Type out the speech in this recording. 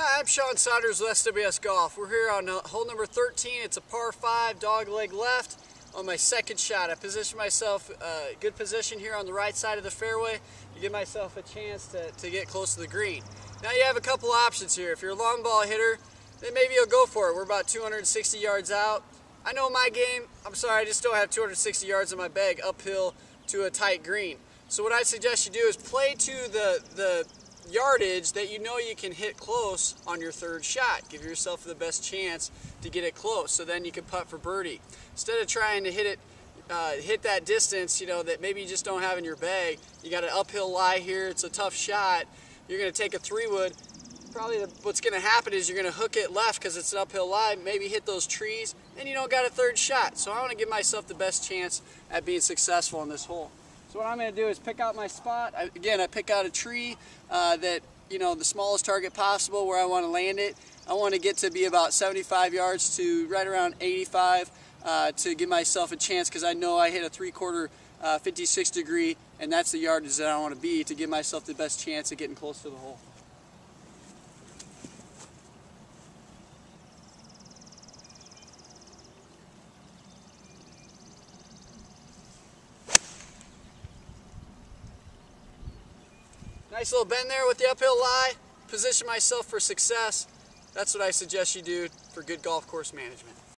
Hi, I'm Sean Saunders with SWS Golf. We're here on uh, hole number 13. It's a par 5, dog leg left on my second shot. I position myself, uh, good position here on the right side of the fairway to give myself a chance to, to get close to the green. Now you have a couple options here. If you're a long ball hitter, then maybe you'll go for it. We're about 260 yards out. I know my game, I'm sorry, I just don't have 260 yards in my bag uphill to a tight green. So what I suggest you do is play to the, the yardage that you know you can hit close on your third shot. Give yourself the best chance to get it close so then you can putt for birdie. Instead of trying to hit it uh, hit that distance, you know, that maybe you just don't have in your bag. You got an uphill lie here. It's a tough shot. You're going to take a three wood. Probably the, what's going to happen is you're going to hook it left because it's an uphill lie. Maybe hit those trees, and you don't got a third shot. So I want to give myself the best chance at being successful in this hole. So what I'm going to do is pick out my spot. I, again, I pick out a tree uh, that, you know, the smallest target possible where I want to land it. I want to get to be about 75 yards to right around 85 uh, to give myself a chance because I know I hit a three-quarter uh, 56 degree and that's the yardage that I want to be to give myself the best chance of getting close to the hole. Nice little bend there with the uphill lie. Position myself for success. That's what I suggest you do for good golf course management.